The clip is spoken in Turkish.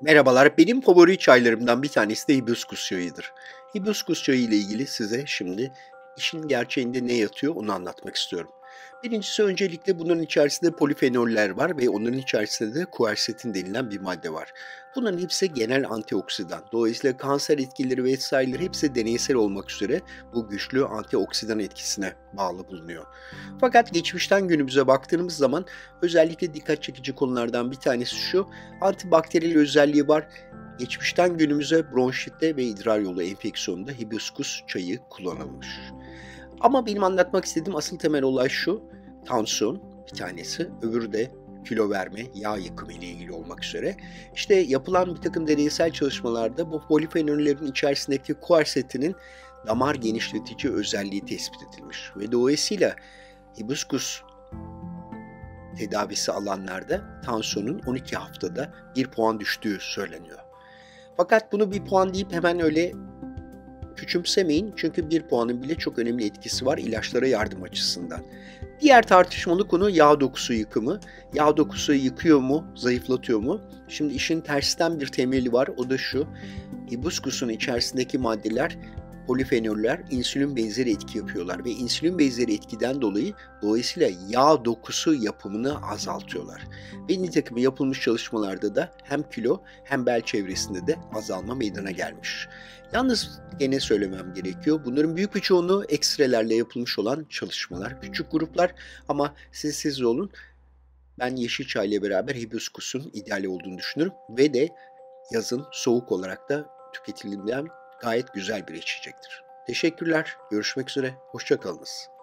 Merhabalar, benim favori çaylarımdan bir tanesi de hibiskus çayıdır. Hibiskus çayı ile ilgili size şimdi işin gerçeğinde ne yatıyor onu anlatmak istiyorum. Birincisi öncelikle bunların içerisinde polifenoller var ve onların içerisinde de kuersetin denilen bir madde var. Bunların hepsi genel antioksidan. Dolayısıyla kanser etkileri vesaireleri hepsi deneysel olmak üzere bu güçlü antioksidan etkisine bağlı bulunuyor. Fakat geçmişten günümüze baktığımız zaman özellikle dikkat çekici konulardan bir tanesi şu, antibakteriyel özelliği var. Geçmişten günümüze bronşitte ve idrar yolu enfeksiyonunda hibiskus çayı kullanılmış. Ama benim anlatmak istediğim asıl temel olay şu. Tansiyon bir tanesi, öbürü de kilo verme, yağ yıkımı ile ilgili olmak üzere. İşte yapılan bir takım deneysel çalışmalarda bu polifenollerin içerisindeki kuersetinin damar genişletici özelliği tespit edilmiş. Ve dolayısıyla hibiskus tedavisi alanlarda tansiyonun 12 haftada 1 puan düştüğü söyleniyor. Fakat bunu bir puan deyip hemen öyle küçümsemeyin çünkü bir puanın bile çok önemli etkisi var ilaçlara yardım açısından. Diğer tartışmalı konu yağ dokusu yıkımı. Yağ dokusu yıkıyor mu, zayıflatıyor mu? Şimdi işin tersten bir temeli var. O da şu. Hibiskusun içerisindeki maddeler polifenoller insülin benzeri etki yapıyorlar ve insülin benzeri etkiden dolayı dolayısıyla yağ dokusu yapımını azaltıyorlar. Ve nitekim yapılmış çalışmalarda da hem kilo hem bel çevresinde de azalma meydana gelmiş. Yalnız gene söylemem gerekiyor. Bunların büyük bir çoğunluğu ekstrelerle yapılmış olan çalışmalar. Küçük gruplar ama siz siz olun. Ben yeşil çay ile beraber hibiskusun ideali olduğunu düşünürüm ve de yazın soğuk olarak da tüketildiğinden gayet güzel bir içecektir. Teşekkürler. Görüşmek üzere. Hoşçakalınız.